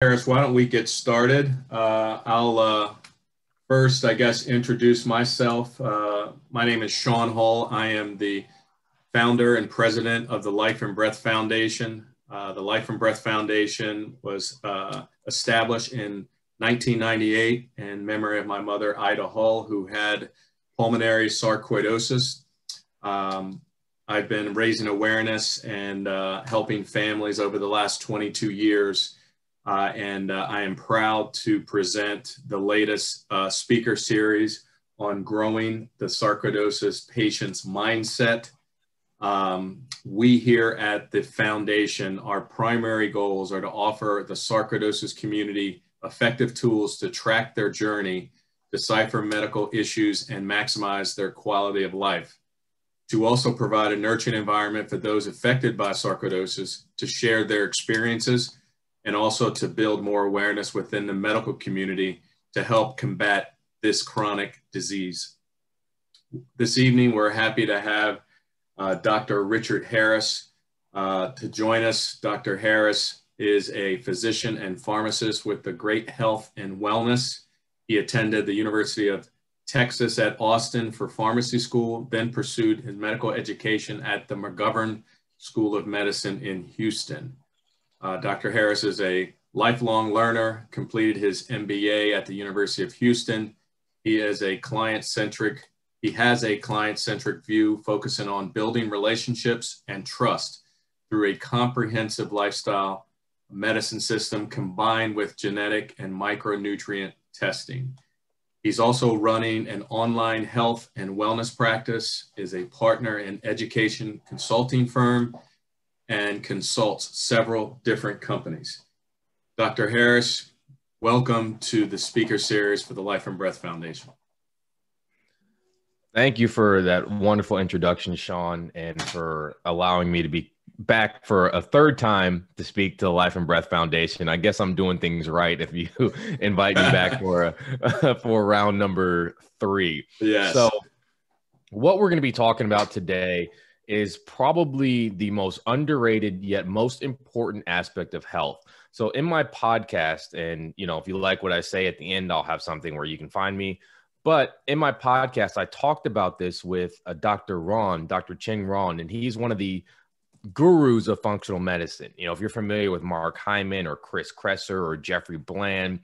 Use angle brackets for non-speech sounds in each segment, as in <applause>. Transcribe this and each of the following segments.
Harris, why don't we get started? Uh, I'll uh, first, I guess, introduce myself. Uh, my name is Sean Hall. I am the founder and president of the Life and Breath Foundation. Uh, the Life and Breath Foundation was uh, established in 1998 in memory of my mother, Ida Hall, who had pulmonary sarcoidosis. Um, I've been raising awareness and uh, helping families over the last 22 years. Uh, and uh, I am proud to present the latest uh, speaker series on growing the sarcoidosis patient's mindset. Um, we here at the foundation, our primary goals are to offer the sarcoidosis community effective tools to track their journey, decipher medical issues, and maximize their quality of life. To also provide a nurturing environment for those affected by sarcoidosis to share their experiences and also to build more awareness within the medical community to help combat this chronic disease. This evening, we're happy to have uh, Dr. Richard Harris uh, to join us. Dr. Harris is a physician and pharmacist with the Great Health and Wellness. He attended the University of Texas at Austin for pharmacy school, then pursued his medical education at the McGovern School of Medicine in Houston. Uh, Dr. Harris is a lifelong learner, completed his MBA at the University of Houston. He is a client-centric, he has a client-centric view focusing on building relationships and trust through a comprehensive lifestyle medicine system combined with genetic and micronutrient testing. He's also running an online health and wellness practice, is a partner in education consulting firm, and consults several different companies. Dr. Harris, welcome to the speaker series for the Life and Breath Foundation. Thank you for that wonderful introduction, Sean, and for allowing me to be back for a third time to speak to the Life and Breath Foundation. I guess I'm doing things right if you <laughs> invite me back <laughs> for a, <laughs> for round number three. Yes. So, what we're going to be talking about today is probably the most underrated yet most important aspect of health. So, in my podcast, and you know, if you like what I say at the end, I'll have something where you can find me. But in my podcast, I talked about this with uh, a Dr. Ruan, Dr. Cheng Ruan, and he's one of the gurus of functional medicine. You know, if you're familiar with Mark Hyman or Chris Kresser or Jeffrey Bland,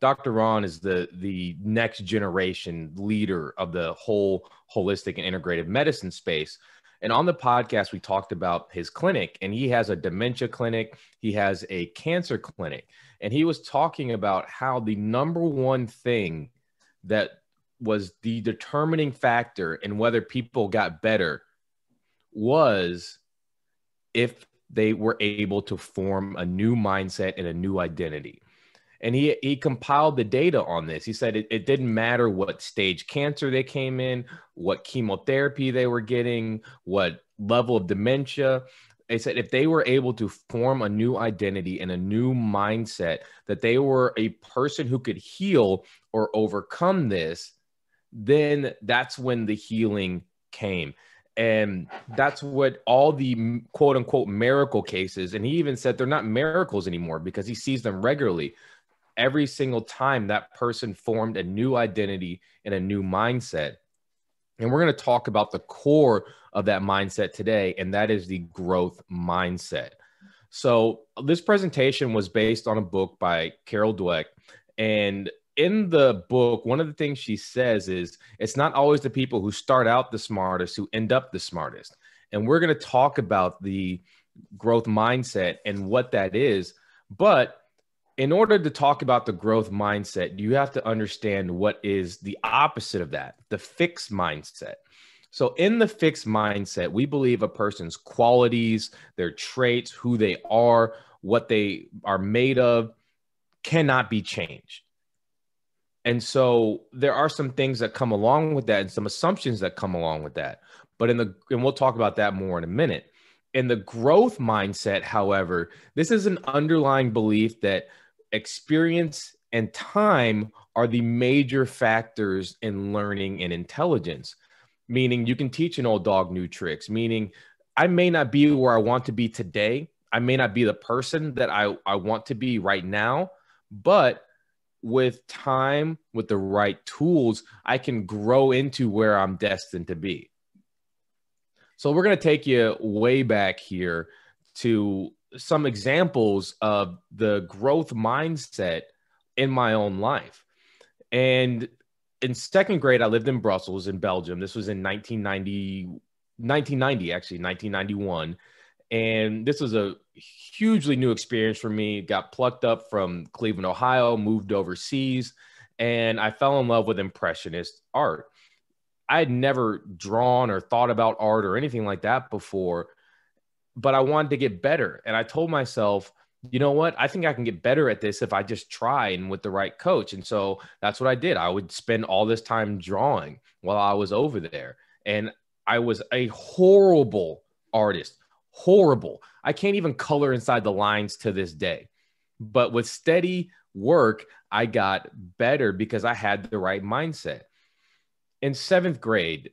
Dr. Ruan is the the next generation leader of the whole holistic and integrative medicine space. And on the podcast, we talked about his clinic, and he has a dementia clinic, he has a cancer clinic, and he was talking about how the number one thing that was the determining factor in whether people got better was if they were able to form a new mindset and a new identity. And he, he compiled the data on this. He said it, it didn't matter what stage cancer they came in, what chemotherapy they were getting, what level of dementia. They said if they were able to form a new identity and a new mindset, that they were a person who could heal or overcome this, then that's when the healing came and that's what all the quote unquote miracle cases and he even said they're not miracles anymore because he sees them regularly every single time that person formed a new identity and a new mindset and we're going to talk about the core of that mindset today and that is the growth mindset so this presentation was based on a book by carol dweck and in the book, one of the things she says is it's not always the people who start out the smartest who end up the smartest. And we're going to talk about the growth mindset and what that is. But in order to talk about the growth mindset, you have to understand what is the opposite of that the fixed mindset. So, in the fixed mindset, we believe a person's qualities, their traits, who they are, what they are made of cannot be changed. And so there are some things that come along with that and some assumptions that come along with that. But in the, and we'll talk about that more in a minute. In the growth mindset, however, this is an underlying belief that experience and time are the major factors in learning and intelligence. Meaning, you can teach an old dog new tricks, meaning, I may not be where I want to be today. I may not be the person that I, I want to be right now, but with time, with the right tools, I can grow into where I'm destined to be. So we're going to take you way back here to some examples of the growth mindset in my own life. And in second grade, I lived in Brussels in Belgium. This was in 1990, 1990 actually, 1991. And this was a hugely new experience for me. Got plucked up from Cleveland, Ohio, moved overseas, and I fell in love with Impressionist art. I had never drawn or thought about art or anything like that before, but I wanted to get better. And I told myself, you know what? I think I can get better at this if I just try and with the right coach. And so that's what I did. I would spend all this time drawing while I was over there. And I was a horrible artist, horrible. I can't even color inside the lines to this day. But with steady work, I got better because I had the right mindset. In seventh grade,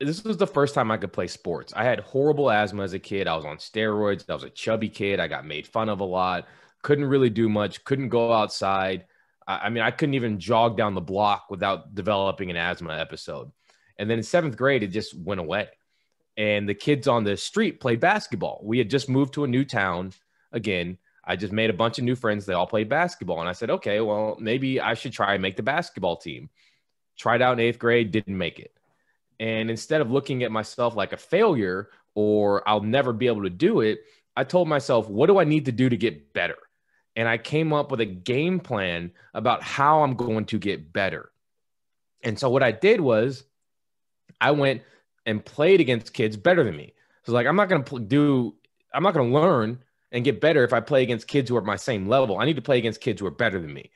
this was the first time I could play sports. I had horrible asthma as a kid. I was on steroids. I was a chubby kid. I got made fun of a lot. Couldn't really do much. Couldn't go outside. I, mean, I couldn't even jog down the block without developing an asthma episode. And then in seventh grade, it just went away and the kids on the street played basketball. We had just moved to a new town. Again, I just made a bunch of new friends. They all played basketball. And I said, okay, well, maybe I should try and make the basketball team. Tried out in eighth grade, didn't make it. And instead of looking at myself like a failure or I'll never be able to do it, I told myself, what do I need to do to get better? And I came up with a game plan about how I'm going to get better. And so what I did was I went and played against kids better than me. So like, I'm not going to do, I'm not going to learn and get better if I play against kids who are my same level. I need to play against kids who are better than me.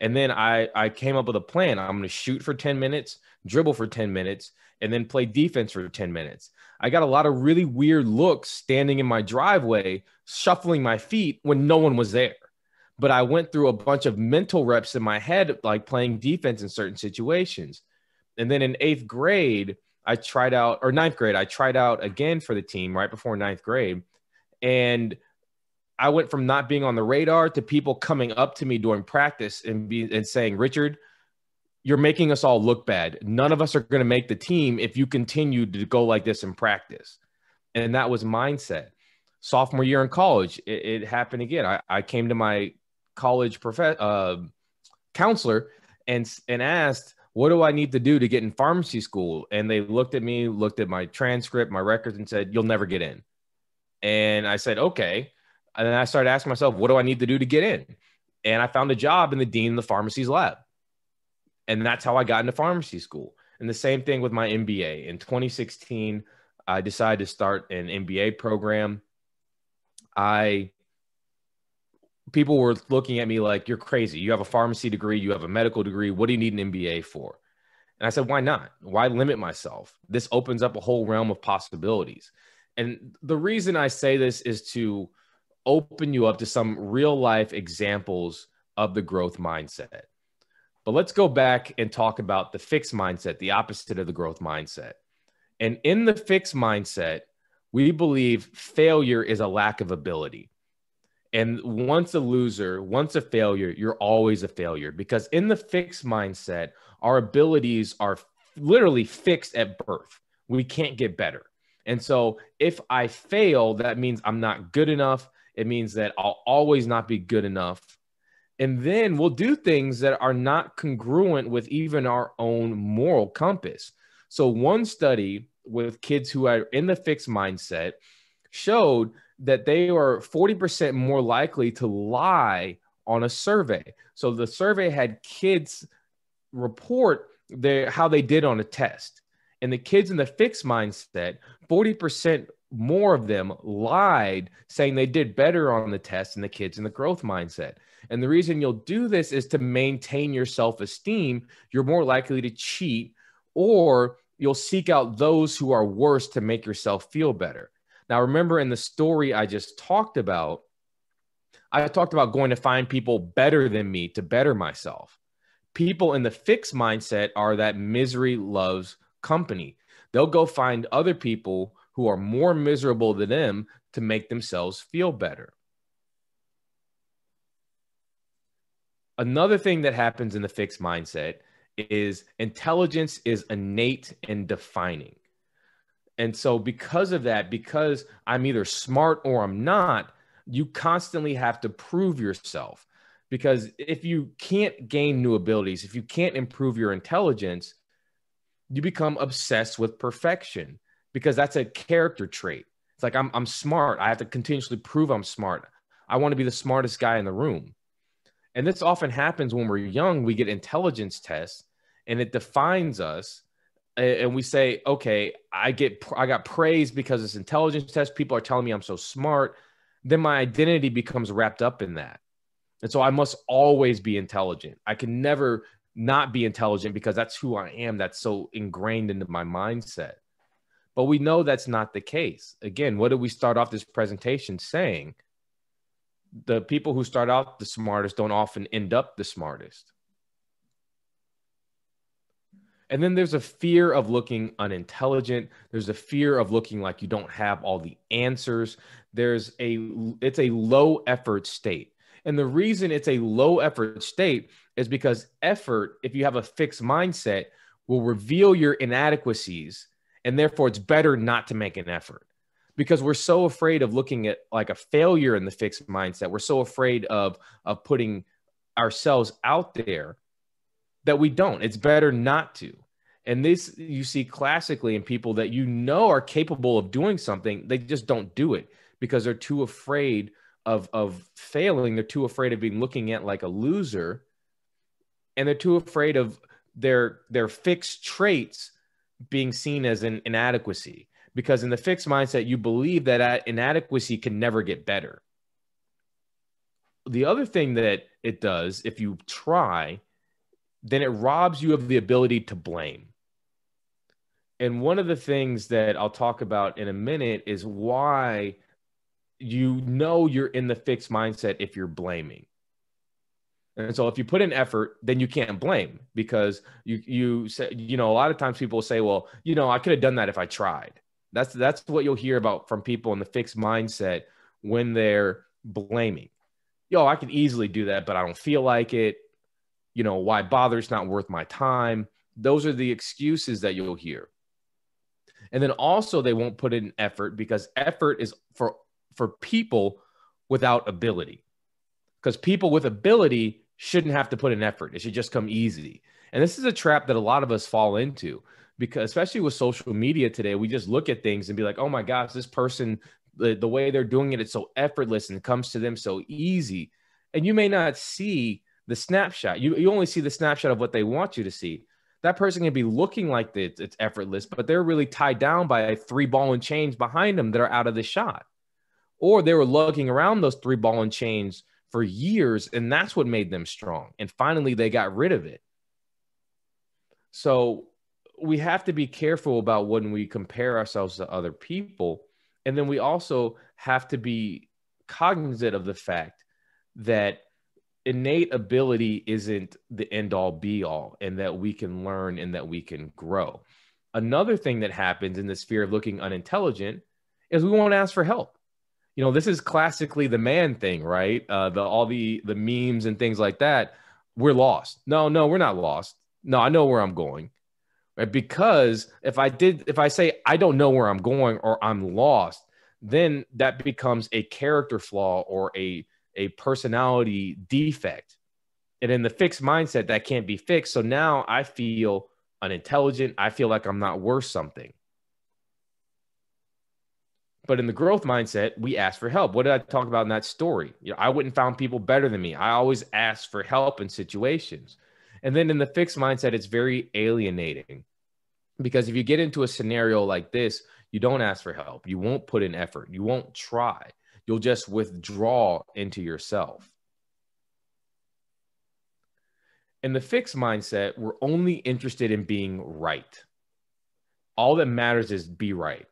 And then I, I came up with a plan. I'm going to shoot for 10 minutes, dribble for 10 minutes, and then play defense for 10 minutes. I got a lot of really weird looks standing in my driveway, shuffling my feet when no one was there. But I went through a bunch of mental reps in my head, like playing defense in certain situations. And then in eighth grade, I tried out, or ninth grade, I tried out again for the team right before ninth grade. And I went from not being on the radar to people coming up to me during practice and be and saying, Richard, you're making us all look bad. None of us are going to make the team if you continue to go like this in practice. And that was mindset. Sophomore year in college, it, it happened again. I, I, came to my college prof- uh, counselor and and asked, what do I need to do to get in pharmacy school? And they looked at me, looked at my transcript, my records, and said, You'll never get in. And I said, Okay. And then I started asking myself, What do I need to do to get in? And I found a job in the dean of the pharmacy's lab. And that's how I got into pharmacy school. And the same thing with my MBA. In 2016, I decided to start an MBA program. I people were looking at me like, you're crazy. You have a pharmacy degree, you have a medical degree. What do you need an MBA for? And I said, why not? Why limit myself? This opens up a whole realm of possibilities. And the reason I say this is to open you up to some real life examples of the growth mindset. But let's go back and talk about the fixed mindset, the opposite of the growth mindset. And in the fixed mindset, we believe failure is a lack of ability. And once a loser, once a failure, you're always a failure because in the fixed mindset, our abilities are literally fixed at birth. We can't get better. And so if I fail, that means I'm not good enough. It means that I'll always not be good enough. And then we'll do things that are not congruent with even our own moral compass. So, one study with kids who are in the fixed mindset showed that they are 40% more likely to lie on a survey. So the survey had kids report their, how they did on a test. And the kids in the fixed mindset, 40% more of them lied, saying they did better on the test than the kids in the growth mindset. And the reason you'll do this is to maintain your self esteem. You're more likely to cheat, or you'll seek out those who are worse to make yourself feel better. Now, remember in the story I just talked about, I talked about going to find people better than me to better myself. People in the fixed mindset are that misery loves company. They'll go find other people who are more miserable than them to make themselves feel better. Another thing that happens in the fixed mindset is intelligence is innate and defining. And so, because of that, because I'm either smart or I'm not, you constantly have to prove yourself. Because if you can't gain new abilities, if you can't improve your intelligence, you become obsessed with perfection because that's a character trait. It's like I'm, I'm smart. I have to continuously prove I'm smart. I want to be the smartest guy in the room. And this often happens when we're young. We get intelligence tests and it defines us. And we say okay i get i got praised because it's intelligence test. People are telling me i'm so smart. Then my identity becomes wrapped up in that. And so i must always be intelligent. I can never not be intelligent because that's who i am. That's so ingrained into my mindset. But we know that's not the case. Again what did we start off this presentation saying the people who start out the smartest don't often end up the smartest and then there's a fear of looking unintelligent. There's a fear of looking like you don't have all the answers. There's a it's a low effort state. And the reason it's a low effort state is because effort, if you have a fixed mindset, will reveal your inadequacies and therefore it's better not to make an effort because we're so afraid of looking at like a failure in the fixed mindset. We're so afraid of of putting ourselves out there that we don't. It's better not to. And this you see classically in people that you know are capable of doing something, they just don't do it because they're too afraid of of failing. They're too afraid of being looking at like a loser, and they're too afraid of their their fixed traits being seen as an inadequacy. Because in the fixed mindset, you believe that inadequacy can never get better. The other thing that it does, if you try, then it robs you of the ability to blame. And one of the things that I'll talk about in a minute is why you know you're in the fixed mindset if you're blaming. And so if you put in effort, then you can't blame because you you say you know a lot of times people say, well, you know, I could have done that if I tried. That's that's what you'll hear about from people in the fixed mindset when they're blaming. Yo, I can easily do that, but I don't feel like it you know, why bother? It's not worth my time. Those are the excuses that you'll hear. And then also they won't put in effort because effort is for for people without ability. Because people with ability shouldn't have to put in effort. It should just come easy. And this is a trap that a lot of us fall into because especially with social media today, we just look at things and be like, "Oh my gosh, this person the, the way they're doing it it's so effortless and comes to them so easy." And you may not see the snapshot. You, you only see the snapshot of what they want you to see. That person can be looking like it's, it's effortless, but they're really tied down by three ball and chains behind them that are out of the shot. Or they were lugging around those three ball and chains for years, and that's what made them strong. And finally, they got rid of it. So we have to be careful about when we compare ourselves to other people. And then we also have to be cognizant of the fact that innate ability isn't the end all be all and that we can learn and that we can grow. Another thing that happens in this fear of looking unintelligent is we won't ask for help. You know, this is classically the man thing, right? Uh, the all the the memes and things like that. We're lost. No, no, we're not lost. No, I know where I'm going. Right? Because if I did, if I say I don't know where I'm going or I'm lost, then that becomes a character flaw or a a personality defect. And in the fixed mindset, that can't be fixed. So now I feel unintelligent. I feel like I'm not worth something. But in the growth mindset, we ask for help. What did I talk about in that story? You know, I wouldn't found people better than me. I always ask for help in situations. And then in the fixed mindset, it's very alienating because if you get into a scenario like this, you don't ask for help. You won't put in effort. You won't try you'll just withdraw into yourself. In the fixed mindset, we're only interested in being right. All that matters is be right.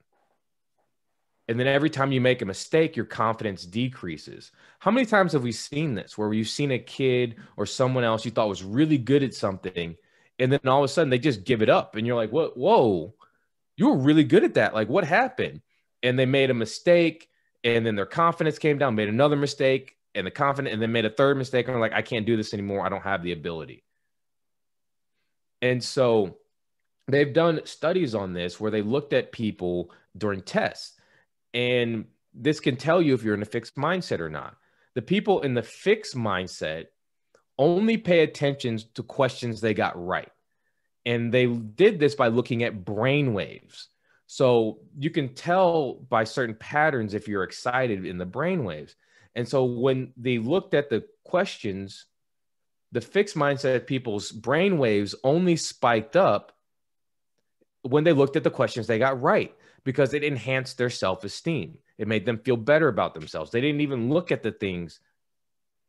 And then every time you make a mistake, your confidence decreases. How many times have we seen this where you've seen a kid or someone else you thought was really good at something, and then all of a sudden they just give it up, and you're like, "What? Whoa, you were really good at that. Like, what happened?" and they made a mistake and then their confidence came down, made another mistake and the confident, and then made a third mistake. And like, I can't do this anymore. I don't have the ability. And so they've done studies on this where they looked at people during tests. And this can tell you if you're in a fixed mindset or not. The people in the fixed mindset only pay attention to questions they got right. And they did this by looking at brain waves. So you can tell by certain patterns if you're excited in the brain waves. And so when they looked at the questions, the fixed mindset people's brain waves only spiked up when they looked at the questions they got right because it enhanced their self-esteem. It made them feel better about themselves. They didn't even look at the things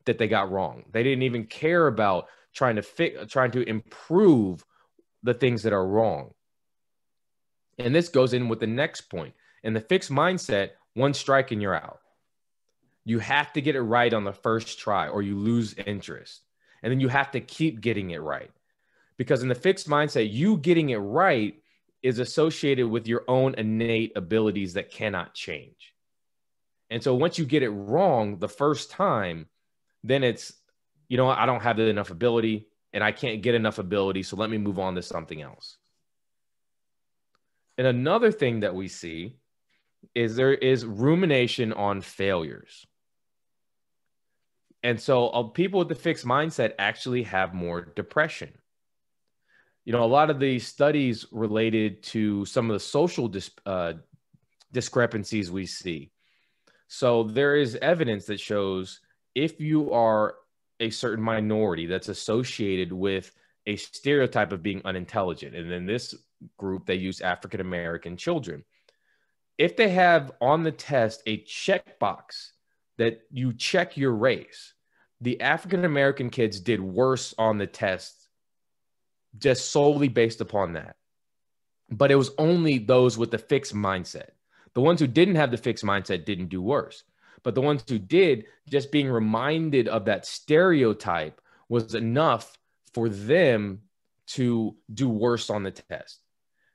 that they got wrong. They didn't even care about trying to fix trying to improve the things that are wrong. And this goes in with the next point. In the fixed mindset, one strike and you're out. You have to get it right on the first try or you lose interest. And then you have to keep getting it right. Because in the fixed mindset, you getting it right is associated with your own innate abilities that cannot change. And so once you get it wrong the first time, then it's, you know, I don't have enough ability and I can't get enough ability. So let me move on to something else. And another thing that we see is there is rumination on failures. And so uh, people with the fixed mindset actually have more depression. You know, a lot of the studies related to some of the social dis- uh, discrepancies we see. So there is evidence that shows if you are a certain minority that's associated with a stereotype of being unintelligent, and in this group, they use African American children. If they have on the test a checkbox that you check your race, the African American kids did worse on the test just solely based upon that. But it was only those with the fixed mindset. The ones who didn't have the fixed mindset didn't do worse. But the ones who did, just being reminded of that stereotype was enough for them to do worse on the test.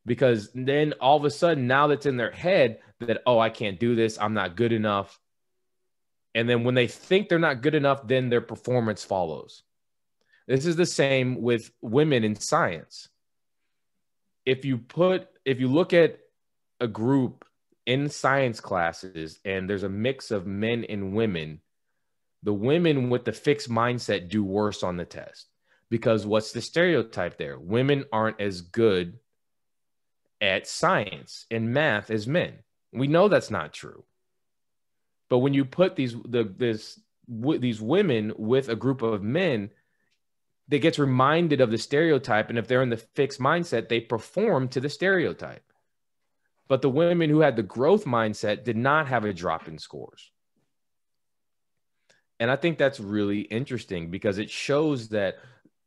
Because then all of a sudden, now that's in their head that, oh, I can't do this. I'm not good enough. And then when they think they're not good enough, then their performance follows. This is the same with women in science. If you put, if you look at a group in science classes and there's a mix of men and women, the women with the fixed mindset do worse on the test because what's the stereotype there? Women aren't as good at science and math as men. We know that's not true. But when you put these the this w- these women with a group of men, they gets reminded of the stereotype, and if they're in the fixed mindset, they perform to the stereotype. But the women who had the growth mindset did not have a drop in scores. And I think that's really interesting because it shows that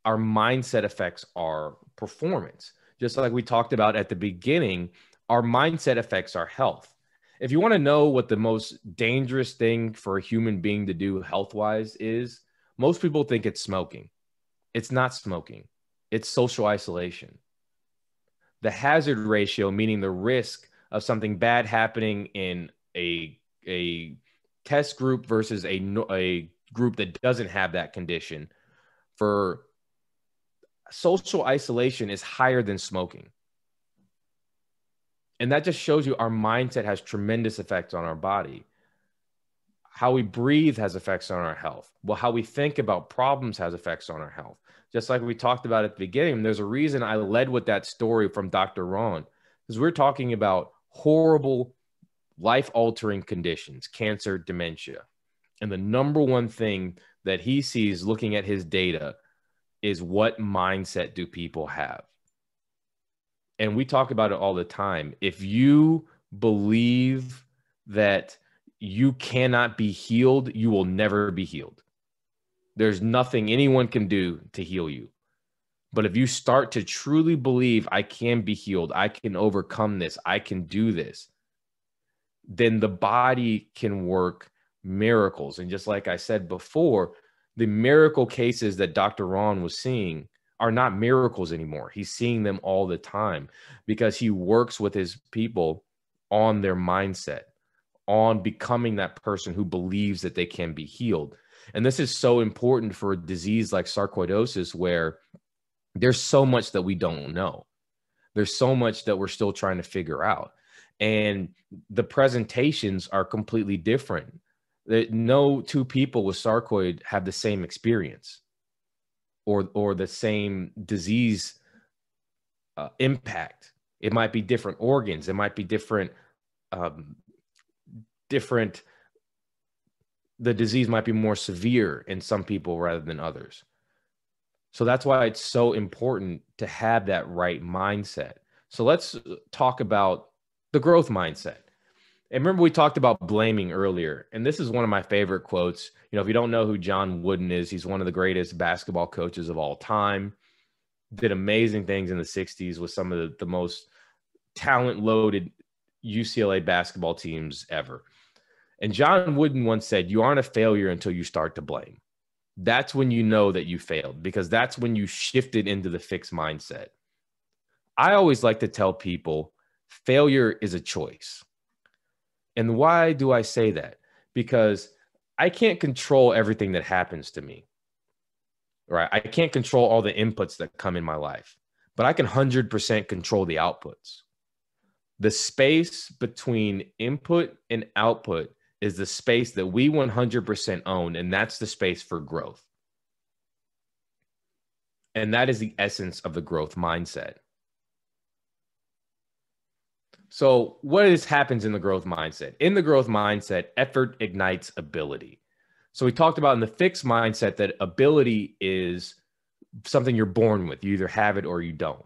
our mindset affects our performance. Just like we talked about at the beginning, our mindset affects our health. If you want to know what the most dangerous thing for a human being to do health wise is, most people think it's smoking. It's not smoking, it's social isolation. The hazard ratio, meaning the risk of something bad happening in a a test group versus a a group that doesn't have that condition for social isolation is higher than smoking. And that just shows you our mindset has tremendous effects on our body how we breathe has effects on our health well how we think about problems has effects on our health just like we talked about at the beginning there's a reason i led with that story from dr ruan because we're talking about horrible life altering conditions, cancer, dementia. And the number one thing that he sees looking at his data is what mindset do people have? And we talk about it all the time. If you believe that you cannot be healed, you will never be healed. There's nothing anyone can do to heal you. But if you start to truly believe I can be healed, I can overcome this, I can do this, then the body can work miracles. And just like I said before, the miracle cases that Dr. Ruan was seeing are not miracles anymore. He's seeing them all the time because he works with his people on their mindset, on becoming that person who believes that they can be healed. And this is so important for a disease like sarcoidosis, where there's so much that we don't know. There's so much that we're still trying to figure out. And the presentations are completely different. That No two people with sarcoid have the same experience or, or the same disease uh, impact. It might be different organs. It might be different, um, different. The disease might be more severe in some people rather than others. So that's why it's so important to have that right mindset. So let's talk about the growth mindset. And remember, we talked about blaming earlier, and this is one of my favorite quotes. You know, if you don't know who John Wooden is, he's one of the greatest basketball coaches of all time. Did amazing things in the 60s with some of the, the most talent loaded UCLA basketball teams ever. And John Wooden once said, You aren't a failure until you start to blame that's when you know that you failed because that's when you shifted into the fixed mindset. I always like to tell people failure is a choice. And why do I say that? Because I can't control everything that happens to me. Right? I can't control all the inputs that come in my life, but I can 100% control the outputs. The space between input and output is the space that we 100% own, and that's the space for growth. And that is the essence of the growth mindset. So, what is happens in the growth mindset? In the growth mindset, effort ignites ability. So, we talked about in the fixed mindset that ability is something you're born with. You either have it or you don't.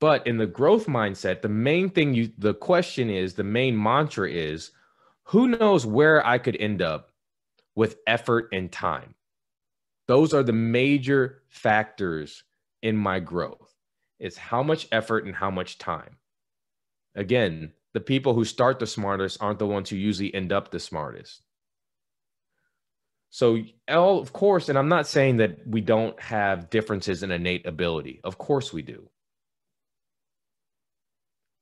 But in the growth mindset, the main thing you, the question is, the main mantra is, who knows where I could end up with effort and time? Those are the major factors in my growth. It's how much effort and how much time. Again, the people who start the smartest aren't the ones who usually end up the smartest. So, of course, and I'm not saying that we don't have differences in innate ability. Of course, we do.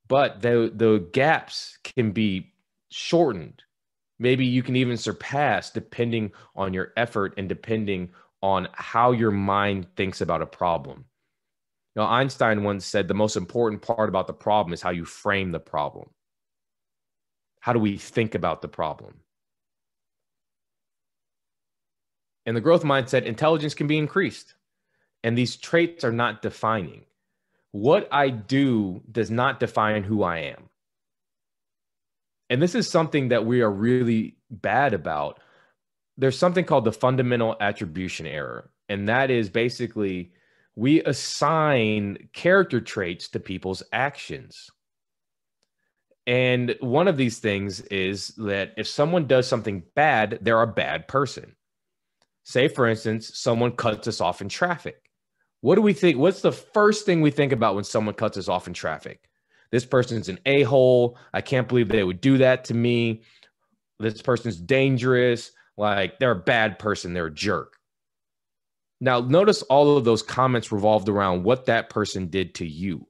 But the, the gaps can be shortened. Maybe you can even surpass depending on your effort and depending on how your mind thinks about a problem. Now, Einstein once said the most important part about the problem is how you frame the problem. How do we think about the problem? In the growth mindset, intelligence can be increased. And these traits are not defining. What I do does not define who I am and this is something that we are really bad about. There's something called the fundamental attribution error. And that is basically we assign character traits to people's actions. And one of these things is that if someone does something bad, they're a bad person. Say, for instance, someone cuts us off in traffic. What do we think? What's the first thing we think about when someone cuts us off in traffic? This person's an a hole. I can't believe they would do that to me. This person's dangerous. Like they're a bad person. They're a jerk. Now, notice all of those comments revolved around what that person did to you.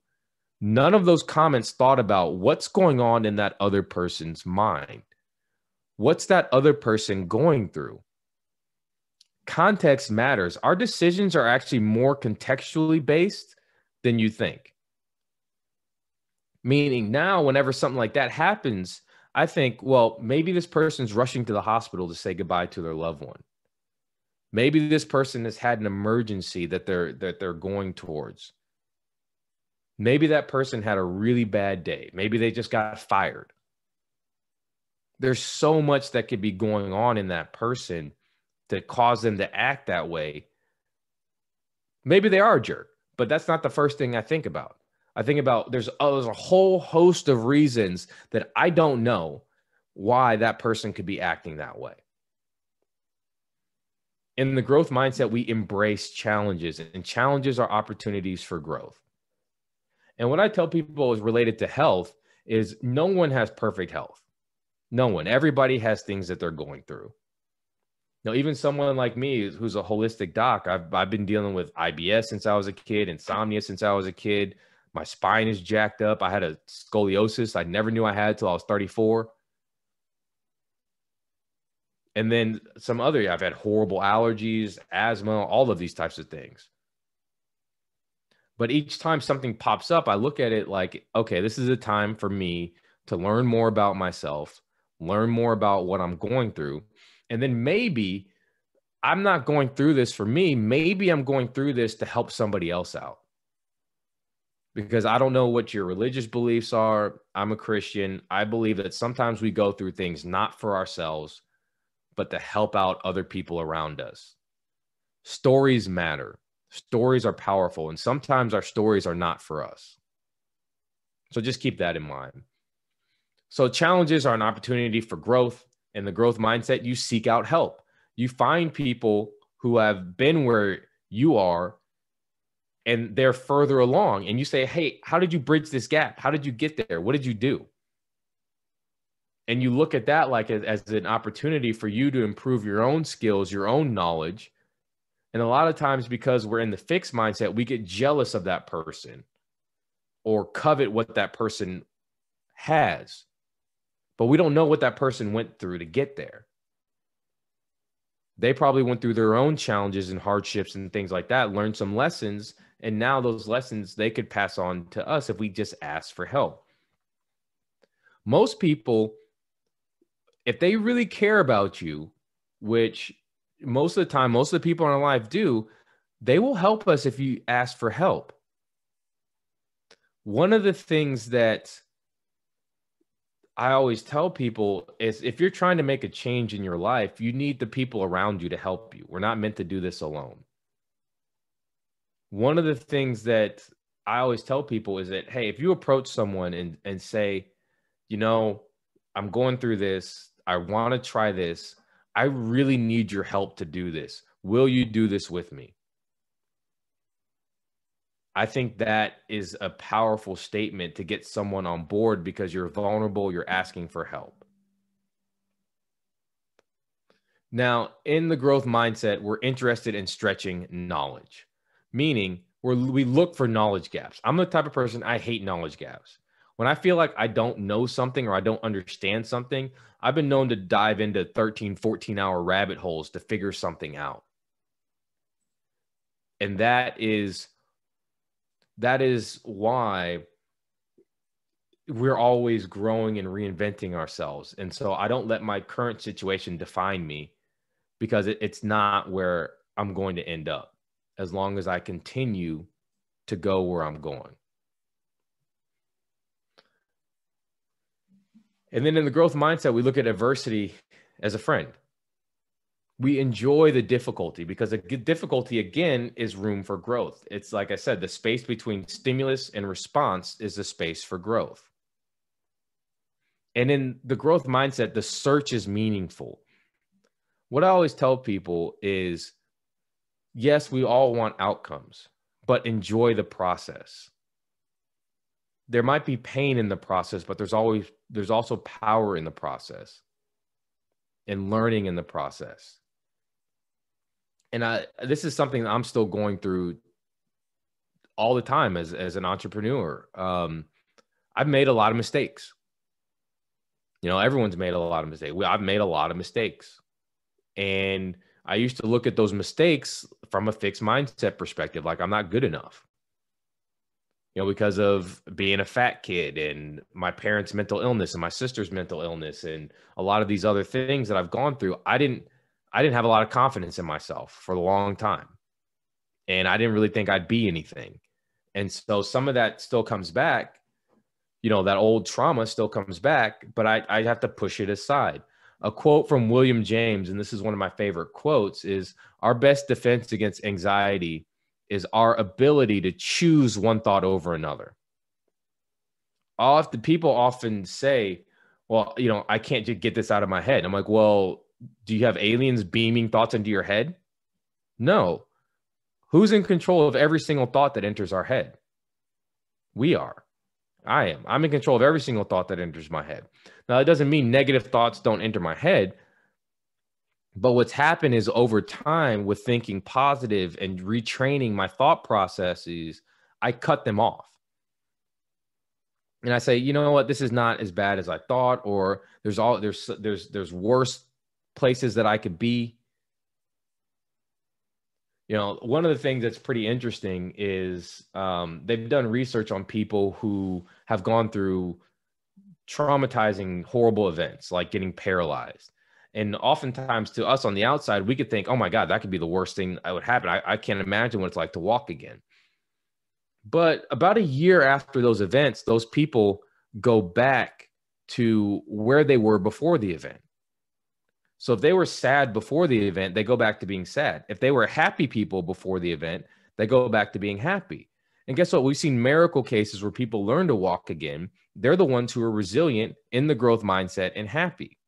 None of those comments thought about what's going on in that other person's mind. What's that other person going through? Context matters. Our decisions are actually more contextually based than you think. Meaning now, whenever something like that happens, I think, well, maybe this person's rushing to the hospital to say goodbye to their loved one. Maybe this person has had an emergency that they're that they're going towards. Maybe that person had a really bad day. Maybe they just got fired. There's so much that could be going on in that person to cause them to act that way. Maybe they are a jerk, but that's not the first thing I think about. I think about there's, oh, there's a whole host of reasons that I don't know why that person could be acting that way. In the growth mindset, we embrace challenges, and challenges are opportunities for growth. And what I tell people is related to health is no one has perfect health. No one. Everybody has things that they're going through. Now, even someone like me who's a holistic doc, I've, I've been dealing with IBS since I was a kid, insomnia since I was a kid, My spine is jacked up. I had a scoliosis I never knew I had till I was 34. And then some other, I've had horrible allergies, asthma, all of these types of things. But each time something pops up, I look at it like, okay, this is a time for me to learn more about myself, learn more about what I'm going through. And then maybe I'm not going through this for me. Maybe I'm going through this to help somebody else out because I don't know what your religious beliefs are. I'm a Christian. I believe that sometimes we go through things not for ourselves, but to help out other people around us. Stories matter. Stories are powerful, and sometimes our stories are not for us. So just keep that in mind. So, challenges are an opportunity for growth. and the growth mindset, you seek out help. You find people who have been where you are and they're further along and you say hey how did you bridge this gap? How did you get there? What did you do? And you look at that like as, an opportunity for you to improve your own skills your own knowledge. And a lot of times because we're in the fixed mindset we get jealous of that person or covet what that person has. But we don't know what that person went through to get there. They probably went through their own challenges and hardships and things like that learned some lessons and now those lessons they could pass on to us if we just ask for help. Most people, if they really care about you, which most of the time, most of the people in our life do, they will help us if you ask for help. One of the things that I always tell people is if you're trying to make a change in your life, you need the people around you to help you. We're not meant to do this alone one of the things that I always tell people is that, hey, if you approach someone and, and say, you know, I'm going through this, I want to try this, I really need your help to do this. Will you do this with me? I think that is a powerful statement to get someone on board because you're vulnerable, you're asking for help. Now, in the growth mindset, we're interested in stretching knowledge meaning where we look for knowledge gaps. I'm the type of person I hate knowledge gaps. When I feel like I don't know something or I don't understand something, I've been known to dive into 13, 14 hour rabbit holes to figure something out. And that is that is why we're always growing and reinventing ourselves. And so I don't let my current situation define me because it, it's not where I'm going to end up as long as I continue to go where I'm going. And then in the growth mindset, we look at adversity as a friend. We enjoy the difficulty because the difficulty, again, is room for growth. It's like I said, the space between stimulus and response is the space for growth. And in the growth mindset, the search is meaningful. What I always tell people is yes, we all want outcomes, but enjoy the process. There might be pain in the process, but there's always there's also power in the process and learning in the process. And I this is something I'm still going through all the time as as an entrepreneur. Um, I've made a lot of mistakes. You know, everyone's made a lot of mistakes. I've made a lot of mistakes, and I used to look at those mistakes from a fixed mindset perspective, like I'm not good enough. You know, because of being a fat kid and my parents' mental illness and my sister's mental illness and a lot of these other things that I've gone through, I didn't I didn't have a lot of confidence in myself for a long time. And I didn't really think I'd be anything. And so some of that still comes back. You know, that old trauma still comes back, but I, I have to push it aside a quote from William James, and this is one of my favorite quotes, is our best defense against anxiety is our ability to choose one thought over another. Often people often say, well, you know, I can't just get this out of my head. I'm like, well, do you have aliens beaming thoughts into your head? No. Who's in control of every single thought that enters our head? We are. I am. I'm in control of every single thought that enters my head. Now, it doesn't mean negative thoughts don't enter my head. But what's happened is over time, with thinking positive and retraining my thought processes, I cut them off. and I say, you know what, this is not as bad as I thought, or there's all there's there's there's worse places that I could be. You know, one of the things that's pretty interesting is um, they've done research on people who have gone through traumatizing, horrible events like getting paralyzed. And oftentimes, to us on the outside, we could think, oh my God, that could be the worst thing that would happen. I, I can't imagine what it's like to walk again. But about a year after those events, those people go back to where they were before the event. So if they were sad before the event, they go back to being sad. If they were happy people before the event, they go back to being happy. And guess what? We've seen miracle cases where people learn to walk again. They're the ones who are resilient in the growth mindset and happy.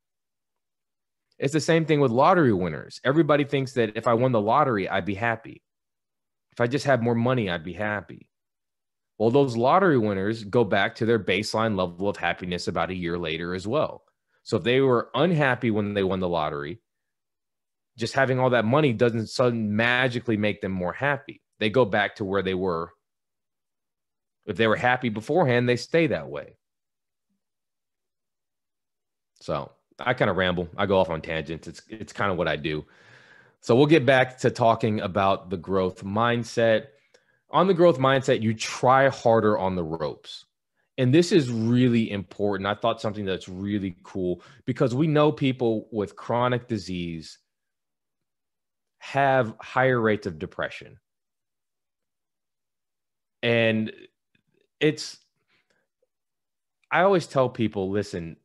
It's the same thing with lottery winners. Everybody thinks that if I won the lottery, I'd be happy. If I just had more money, I'd be happy. Well, those lottery winners go back to their baseline level of happiness about a year later as well. So if they were unhappy when they won the lottery, just having all that money doesn't suddenly magically make them more happy. They go back to where they were. If they were happy beforehand, they stay that way. So I kind of ramble. I go off on tangents. It's it's kind of what I do. So we'll get back to talking about the growth mindset on the growth mindset, you try harder on the ropes. And this is really important. I thought something that's really cool because we know people with chronic disease have higher rates of depression. And it's, I always tell people listen,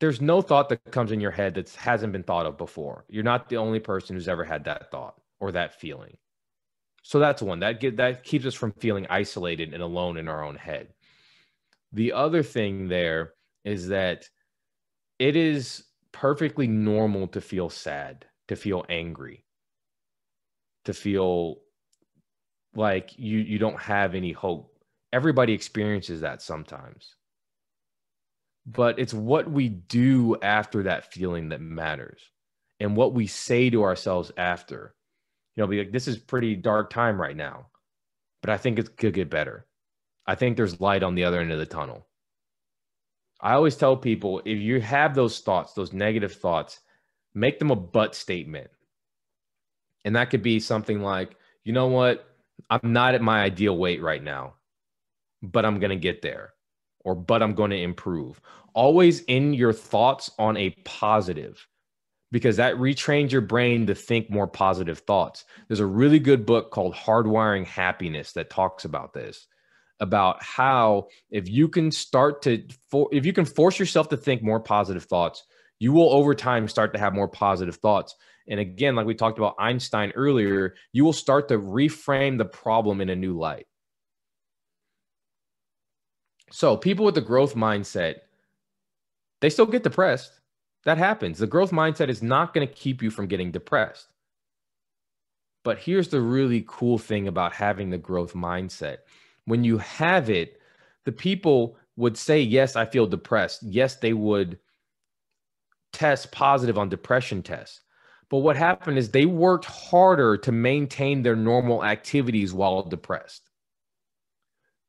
there's no thought that comes in your head that hasn't been thought of before. You're not the only person who's ever had that thought or that feeling. So that's one that get that keeps us from feeling isolated and alone in our own head. The other thing there is that it is perfectly normal to feel sad, to feel angry, to feel like you you don't have any hope. Everybody experiences that sometimes. But it's what we do after that feeling that matters and what we say to ourselves after you know, be like, this is pretty dark time right now, but I think it could get better. I think there's light on the other end of the tunnel. I always tell people if you have those thoughts, those negative thoughts, make them a but statement. And that could be something like, you know what? I'm not at my ideal weight right now, but I'm going to get there. Or, but I'm going to improve. Always in your thoughts on a positive because that retrains your brain to think more positive thoughts. There's a really good book called Hardwiring Happiness that talks about this about how if you can start to for, if you can force yourself to think more positive thoughts, you will over time start to have more positive thoughts. And again, like we talked about Einstein earlier, you will start to reframe the problem in a new light. So, people with the growth mindset, they still get depressed that happens. The growth mindset is not going to keep you from getting depressed. But here's the really cool thing about having the growth mindset. When you have it, the people would say, Yes, I feel depressed. Yes, they would test positive on depression tests. But what happened is they worked harder to maintain their normal activities while depressed,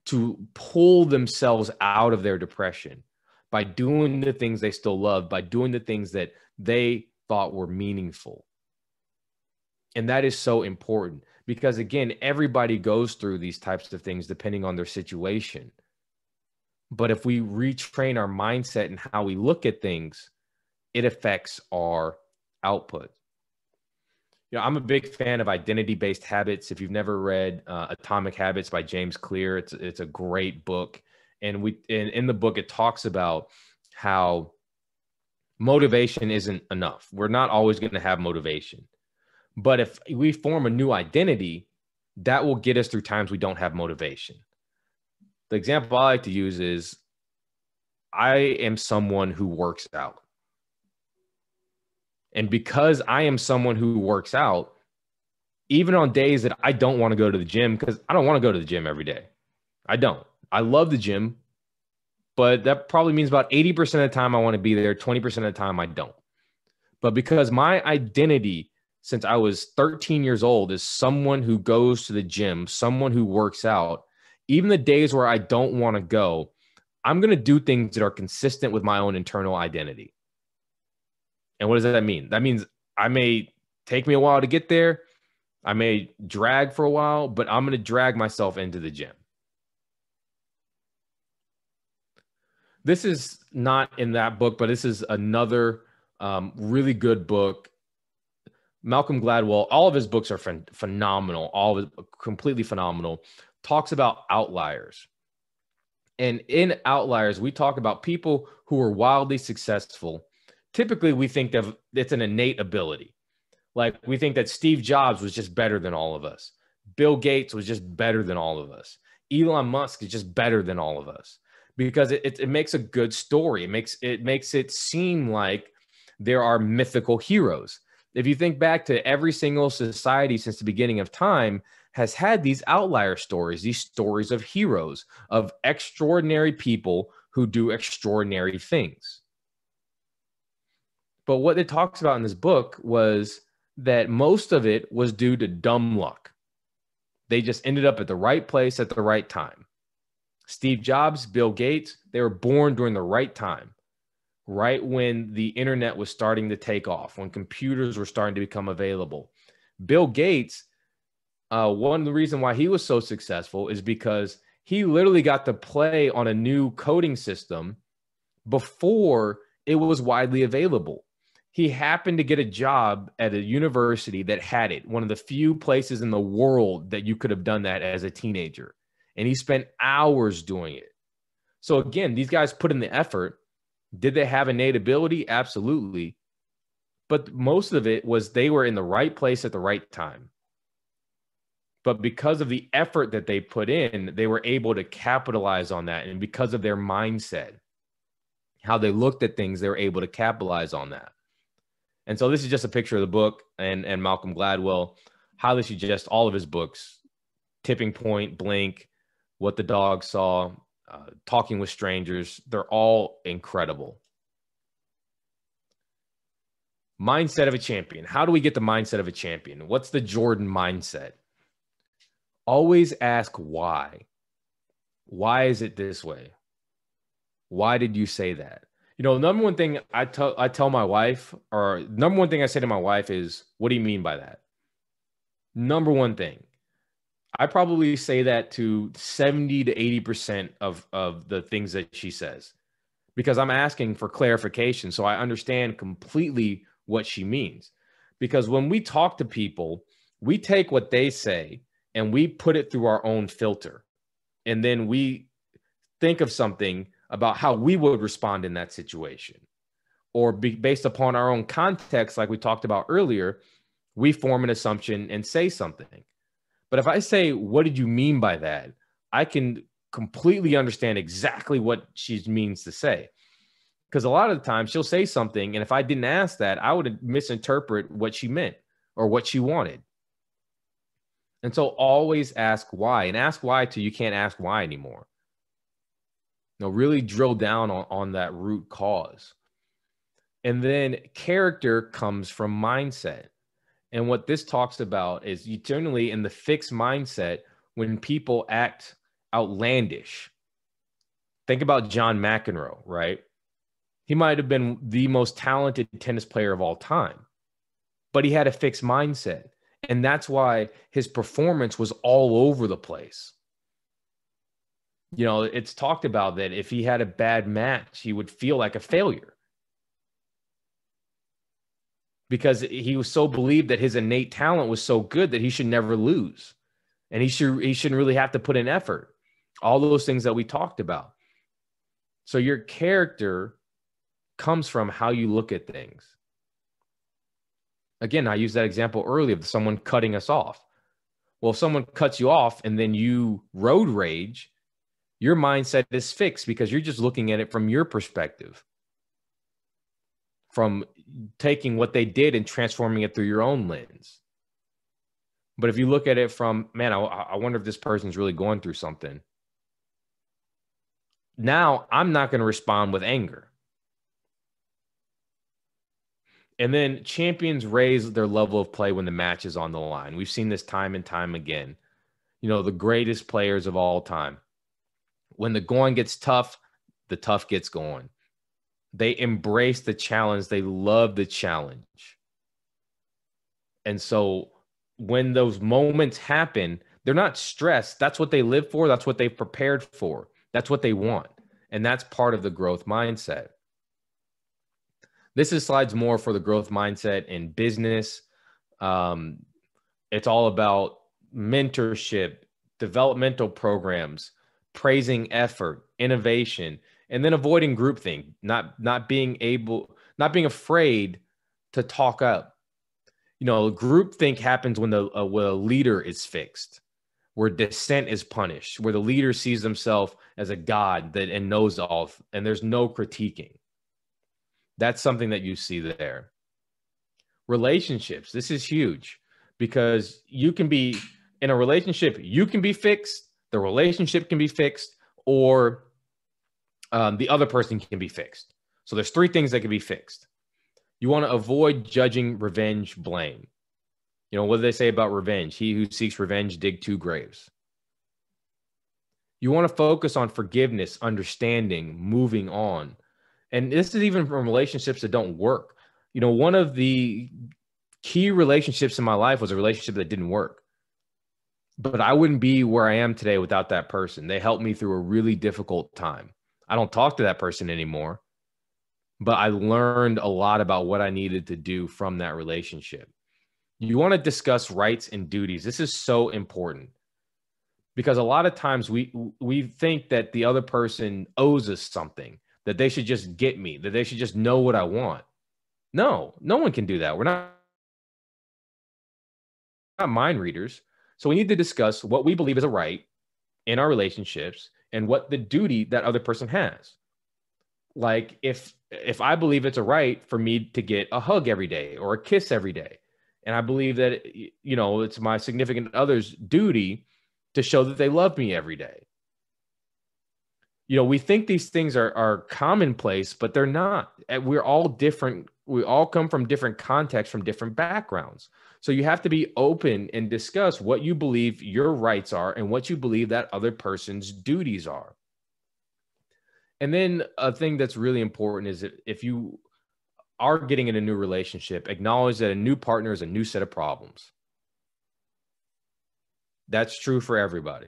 to pull themselves out of their depression by doing the things they still love, by doing the things that they thought were meaningful. And that is so important because, again, everybody goes through these types of things depending on their situation. But if we retrain our mindset and how we look at things, it affects our output. You know, I'm a big fan of identity-based habits. If you've never read uh, Atomic Habits by James Clear, it's it's a great book. And we in, in the book it talks about how motivation isn't enough. We're not always going to have motivation. But if we form a new identity that will get us through times we don't have motivation. The example i like to use is i am someone who works out and because i am someone who works out even on days that i don't want to go to the gym because i don't want to go to the gym every day i don't I love the gym, but that probably means about 80% of the time I want to be there, 20% of the time I don't. But because my identity since I was 13 years old is someone who goes to the gym, someone who works out, even the days where I don't want to go, I'm going to do things that are consistent with my own internal identity. And what does that mean? That means I may take me a while to get there. I may drag for a while, but I'm going to drag myself into the gym. This is not in that book, but this is another um, really good book. Malcolm Gladwell, all of his books are ph- phenomenal, all of it completely phenomenal. Talks about outliers. And in outliers, we talk about people who are wildly successful. Typically, we think of it's an innate ability. Like we think that Steve Jobs was just better than all of us. Bill Gates was just better than all of us. Elon Musk is just better than all of us because it, it, it makes a good story. It makes it makes it seem like there are mythical heroes. If you think back to every single society since the beginning of time has had these outlier stories, these stories of heroes, of extraordinary people who do extraordinary things. But what it talks about in this book was that most of it was due to dumb luck. They just ended up at the right place at the right time. Steve Jobs, Bill Gates, they were born during the right time, right when the internet was starting to take off, when computers were starting to become available. Bill Gates, uh, one of the reason why he was so successful is because he literally got to play on a new coding system before it was widely available he happened to get a job at a university that had it, one of the few places in the world that you could have done that as a teenager. And he spent hours doing it. So, again, these guys put in the effort. Did they have innate ability? Absolutely. But most of it was they were in the right place at the right time. But because of the effort that they put in, they were able to capitalize on that. And because of their mindset, how they looked at things, they were able to capitalize on that. And so this is just a picture of the book and and Malcolm Gladwell. Highly suggest all of his books: Tipping Point, Blink, What the Dog Saw, uh, Talking with Strangers. They're all incredible. Mindset of a champion. How do we get the mindset of a champion? What's the Jordan mindset? Always ask why. Why is it this way? Why did you say that? You know, number one thing I tell I tell my wife, or number one thing I say to my wife is, "What do you mean by that?" Number one thing, I probably say that to seventy to eighty percent of of the things that she says, because I'm asking for clarification, so I understand completely what she means. Because when we talk to people, we take what they say and we put it through our own filter, and then we think of something about how we would respond in that situation. Or be, based upon our own context, like we talked about earlier, we form an assumption and say something. But if I say, What did you mean by that? I can completely understand exactly what she means to say. Because a lot of the time she'll say something, and if I didn't ask that, I would misinterpret what she meant or what she wanted. And so always ask why and ask why till you can't ask why anymore know, really drill down on, on that root cause. And then character comes from mindset. And what this talks about is you generally in the fixed mindset when people act outlandish. Think about John McEnroe, right? He might have been the most talented tennis player of all time, but he had a fixed mindset. And that's why his performance was all over the place you know, it's talked about that if he had a bad match, he would feel like a failure. Because he was so believed that his innate talent was so good that he should never lose. And he should he shouldn't really have to put in effort. All those things that we talked about. So your character comes from how you look at things. Again i used that example earlier of someone cutting us off. Well if someone cuts you off and then you road rage your mindset is fixed because you're just looking at it from your perspective from taking what they did and transforming it through your own lens. But if you look at it from man I, I wonder if this person's really going through something. Now i'm not going to respond with anger. And then champions raise their level of play when the match is on the line. We've seen this time and time again. You know the greatest players of all time when the going gets tough, the tough gets going. They embrace the challenge, they love the challenge. And so when those moments happen, they're not stressed. That's what they live for, that's what they've prepared for, that's what they want. And that's part of the growth mindset. This is slides more for the growth mindset in business. Um, it's all about mentorship, developmental programs, praising effort, innovation, and then avoiding groupthink, not not being able, not being afraid to talk up. You know, groupthink happens when the uh, when a leader is fixed, where dissent is punished, where the leader sees themselves as a god that and knows all, and there's no critiquing. That's something that you see there. Relationships. This is huge because you can be in a relationship, you can be fixed, the relationship can be fixed, or um, the other person can be fixed. So there's three things that can be fixed. You want to avoid judging, revenge, blame. You know, what do they say about revenge? He who seeks revenge dig two graves. You want to focus on forgiveness, understanding, moving on. And this is even from relationships that don't work. You know, one of the key relationships in my life was a relationship that didn't work. But I wouldn't be where I am today without that person. They helped me through a really difficult time. I don't talk to that person anymore, but I learned a lot about what I needed to do from that relationship. You want to discuss rights and duties. This is so important because a lot of times we we think that the other person owes us something, that they should just get me, that they should just know what I want. No, no one can do that. We're not not mind readers. So we need to discuss what we believe is a right in our relationships and what the duty that other person has. Like if if I believe it's a right for me to get a hug every day or a kiss every day, and I believe that you know it's my significant other's duty to show that they love me every day. You know, we think these things are are commonplace, but they're not. We're all different. We all come from different contexts, from different backgrounds. So you have to be open and discuss what you believe your rights are and what you believe that other person's duties are. And then a thing that's really important is that if you are getting in a new relationship, acknowledge that a new partner is a new set of problems. That's true for everybody.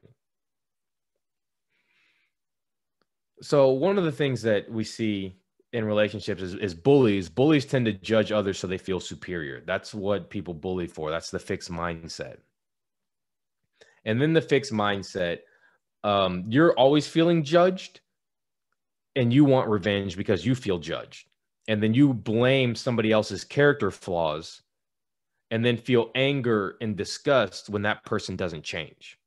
So, one of the things that we see in relationships is, is bullies. Bullies tend to judge others so they feel superior. That's what people bully for. That's the fixed mindset. And then the fixed mindset, um, you're always feeling judged and you want revenge because you feel judged. And then you blame somebody else's character flaws and then feel anger and disgust when that person doesn't change.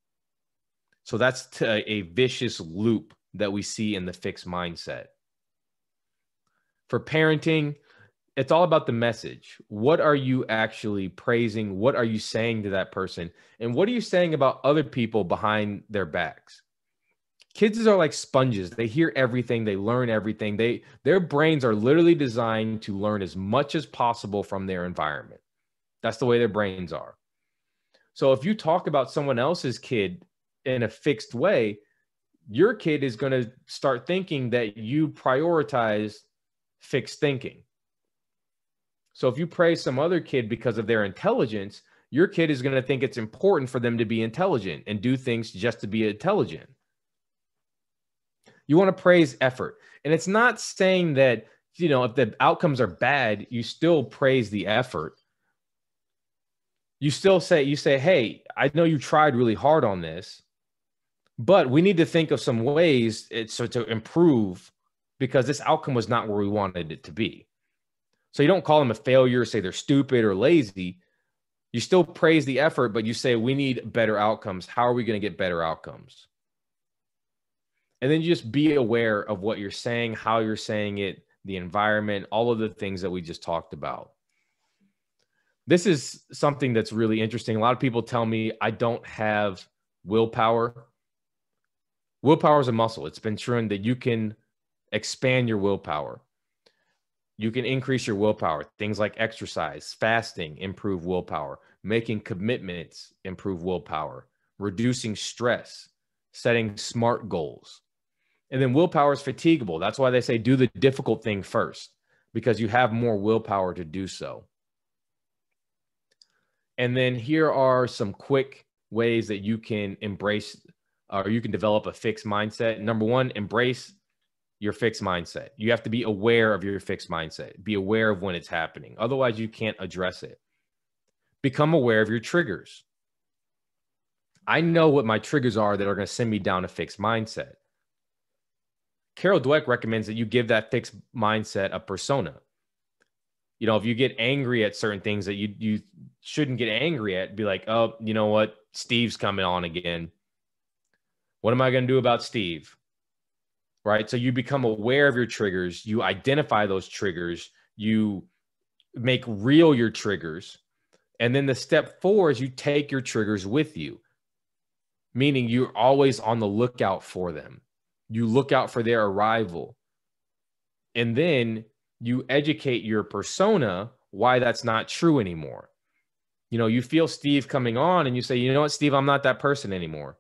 So that's a vicious loop that we see in the fixed mindset for parenting, it's all about the message. What are you actually praising? What are you saying to that person? And what are you saying about other people behind their backs? Kids are like sponges. They hear everything, they learn everything. They their brains are literally designed to learn as much as possible from their environment. That's the way their brains are. So if you talk about someone else's kid in a fixed way, your kid is going to start thinking that you prioritize fixed thinking. So if you praise some other kid because of their intelligence, your kid is going to think it's important for them to be intelligent and do things just to be intelligent. You want to praise effort. And it's not saying that, you know, if the outcomes are bad, you still praise the effort. You still say, you say, hey, I know you tried really hard on this, but we need to think of some ways eh, so to improve because this outcome was not where we wanted it to be. So you don't call them a failure, say they're stupid or lazy. You still praise the effort, but you say we need better outcomes. How are we going to get better outcomes? And then you just be aware of what you're saying, how you're saying it, the environment, all of the things that we just talked about. This is something that's really interesting. A lot of people tell me I don't have willpower. Willpower is a muscle. It's been shown that you can expand your willpower. You can increase your willpower. Things like exercise, fasting improve willpower, making commitments improve willpower, reducing stress, setting smart goals. And then willpower is fatigable. That's why they say do the difficult thing first because you have more willpower to do so. And then here are some quick ways that you can embrace or you can develop a fixed mindset. Number one, embrace your fixed mindset. You have to be aware of your fixed mindset, be aware of when it's happening. Otherwise, you can't address it. Become aware of your triggers. I know what my triggers are that are going to send me down a fixed mindset. Carol Dweck recommends that you give that fixed mindset a persona. You know, if you get angry at certain things that you you shouldn't get angry at, be like, oh, you know what, Steve's coming on again. What am I going to do about Steve? Right. So you become aware of your triggers, you identify those triggers, you make real your triggers. And then the step four is you take your triggers with you, meaning you're always on the lookout for them. You look out for their arrival. And then you educate your persona why that's not true anymore. You know, you feel Steve coming on and you say, you know what, Steve, I'm not that person anymore.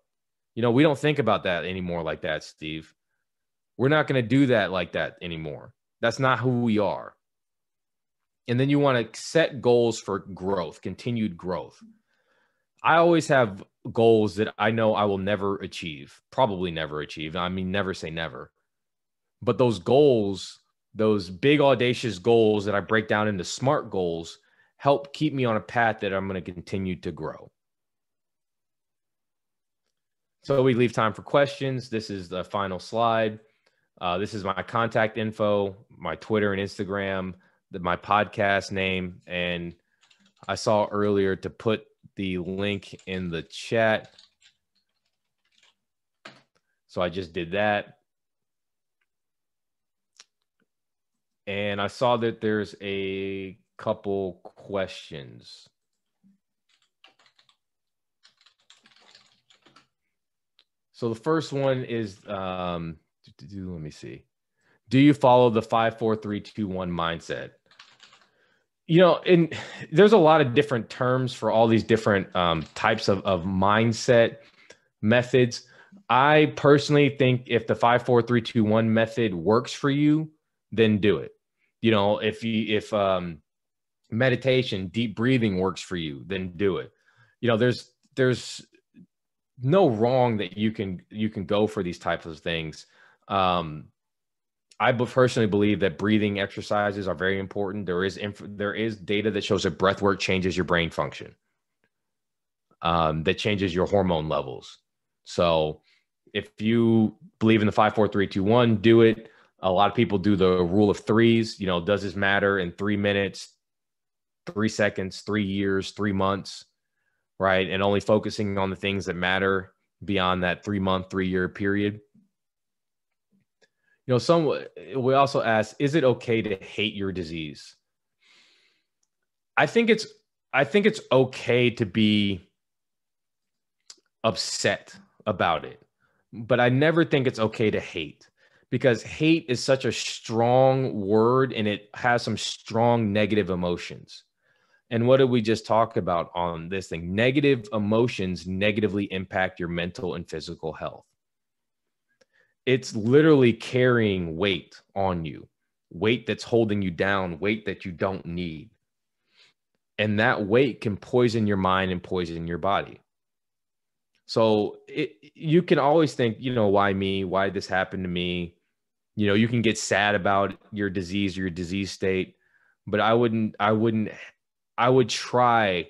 You know, we don't think about that anymore like that, Steve. We're not going to do that like that anymore. That's not who we are. And then you want to set goals for growth, continued growth. I always have goals that I know I will never achieve, probably never achieve. I mean, never say never. But those goals, those big, audacious goals that I break down into smart goals, help keep me on a path that I'm going to continue to grow. So we leave time for questions. This is the final slide. Uh, this is my contact info, my Twitter and Instagram, the, my podcast name, and I saw earlier to put the link in the chat. So I just did that. And I saw that there's a couple questions. So the first one is um, let me see. Do you follow the five, four, three, two, one mindset? You know, and there's a lot of different terms for all these different um, types of, of mindset methods. I personally think if the five, four, three, two, one method works for you, then do it. You know, if you if um, meditation, deep breathing works for you, then do it. You know, there's there's no wrong that you can you can go for these types of things. Um, I personally believe that breathing exercises are very important. There is inf- there is data that shows that breath work changes your brain function. Um, that changes your hormone levels. So if you believe in the five, four, three, two, one, do it. A lot of people do the rule of threes. You know, does this matter in three minutes, three seconds, three years, three months, right? And only focusing on the things that matter beyond that three month, three year period. You know, some eh, we also ask, is it okay to hate your disease? I think it's I think it's okay to be upset about it, but I never think it's okay to hate because hate is such a strong word and it has some strong negative emotions. And what did we just talk about on this thing? Negative emotions negatively impact your mental and physical health. It's literally carrying weight on you, weight that's holding you down, weight that you don't need. And that weight can poison your mind and poison your body. So it, you can always think, you know, why me? Why this happened to me? You know, you can get sad about your disease, or your disease state, but I wouldn't, I wouldn't I would try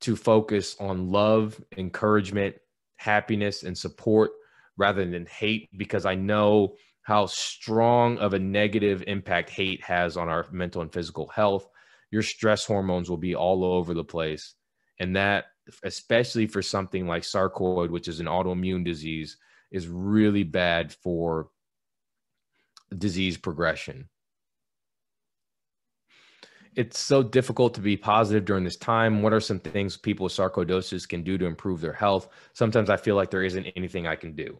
to focus on love, encouragement, happiness, and support rather than hate because I know how strong of a negative impact hate has on our mental and physical health. Your stress hormones will be all over the place. And that, especially for something like sarcoid, which is an autoimmune disease, is really bad for disease progression it's so difficult to be positive during this time. What are some things people with sarcoidosis can do to improve their health? Sometimes I feel like there isn't anything I can do.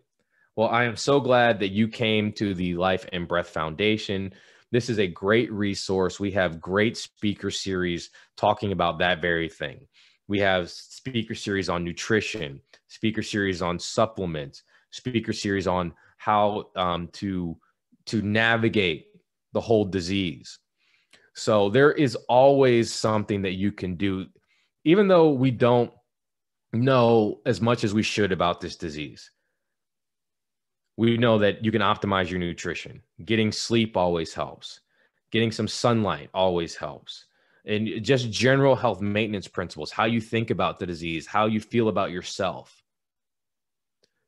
Well, I am so glad that you came to the Life and Breath Foundation. This is a great resource. We have great speaker series talking about that very thing. We have speaker series on nutrition, speaker series on supplements, speaker series on how um, to to navigate the whole disease. So there is always something that you can do, even though we don't know as much as we should about this disease. We know that you can optimize your nutrition. Getting sleep always helps. Getting some sunlight always helps. And just general health maintenance principles, how you think about the disease, how you feel about yourself.